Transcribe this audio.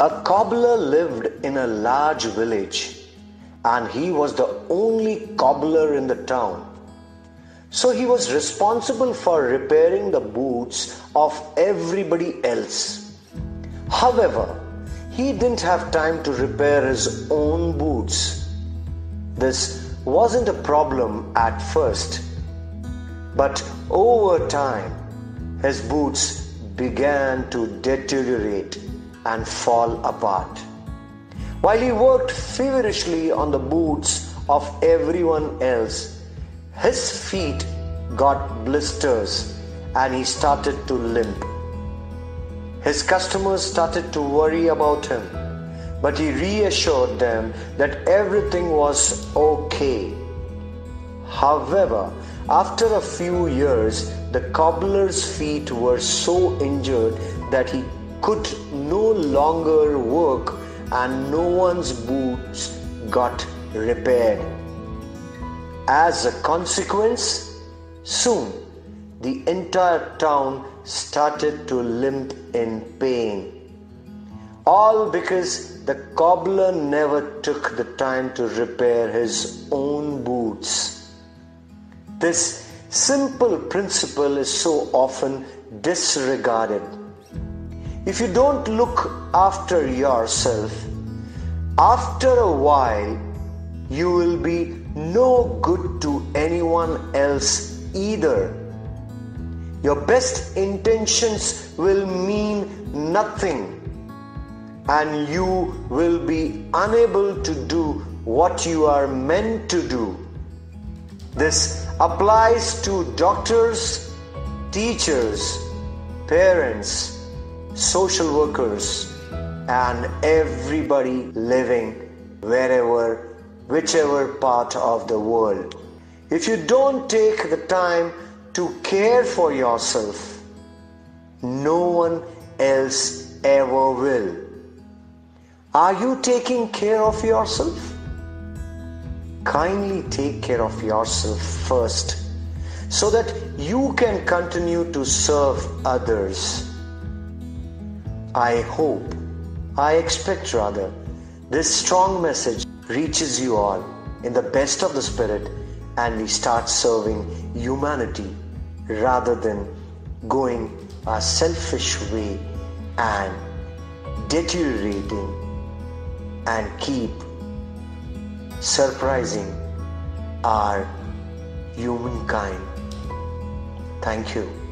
A cobbler lived in a large village and he was the only cobbler in the town. So he was responsible for repairing the boots of everybody else. However, he didn't have time to repair his own boots. This wasn't a problem at first, but over time, his boots began to deteriorate and fall apart. While he worked feverishly on the boots of everyone else, his feet got blisters and he started to limp. His customers started to worry about him, but he reassured them that everything was okay. However, after a few years, the cobbler's feet were so injured that he could no longer work and no one's boots got repaired. As a consequence, soon the entire town started to limp in pain. All because the cobbler never took the time to repair his own boots. This simple principle is so often disregarded. If you don't look after yourself, after a while you will be no good to anyone else either. Your best intentions will mean nothing and you will be unable to do what you are meant to do. This applies to doctors, teachers, parents, social workers, and everybody living wherever, whichever part of the world. If you don't take the time to care for yourself, no one else ever will. Are you taking care of yourself? Kindly take care of yourself first so that you can continue to serve others. I hope, I expect rather, this strong message reaches you all in the best of the Spirit and we start serving humanity rather than going a selfish way and deteriorating and keep surprising our humankind. Thank you.